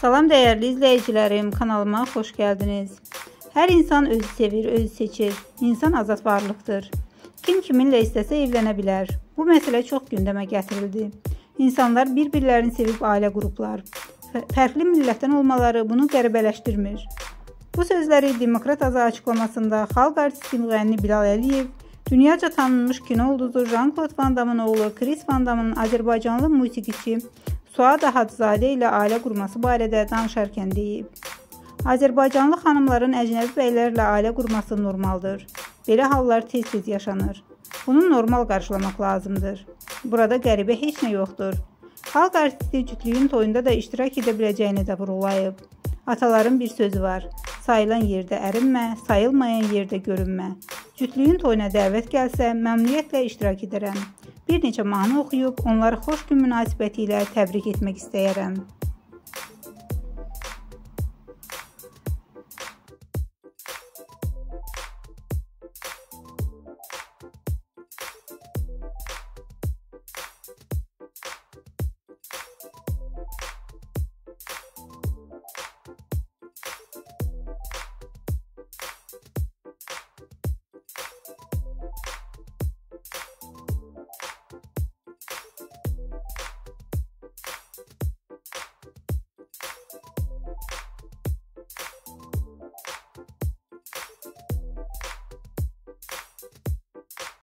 Salam dəyərli izləyicilərim, kanalıma xoş gəldiniz. Hər insan özü sevir, özü seçir. İnsan azad varlıqdır. Kim kiminlə istəsə evlənə bilər. Bu məsələ çox gündəmə gətirildi. İnsanlar bir-birlərini sevib ailə qurublar. Fərqli millətdən olmaları bunu qəribələşdirmir. Bu sözləri Demokrat Azad açıqlamasında xalq artisti müğənni Bilal Əliyev Dünyaca tanınmış kino ulduzu Jean-Claude Van Damme-ın oğlu Chris Van Damme-ın Azərbaycanlı musiqiçi Suad Hacızadə ilə ailə qurması barədə danışarkən deyib. Azərbaycanlı xanımların əcnəbi bəylərlə ailə qurması normaldır. Belə hallar tez-tez yaşanır. Bunu normal qarşılamaq lazımdır. Burada qəribə heç nə yoxdur. Xalq artisti cütlüyün toyunda da iştirak edə biləcəyini də vurğulayıb. Ataların bir sözü var. Sayılan yerdə ərinmə, sayılmayan yerdə görünmə. Cütlüyün toyuna dəvət gəlsə, məmnuniyyətlə iştirak edərəm. Bir neçə mahnı oxuyub onları xoş gün münasibətilə təbrik etmək istəyirəm.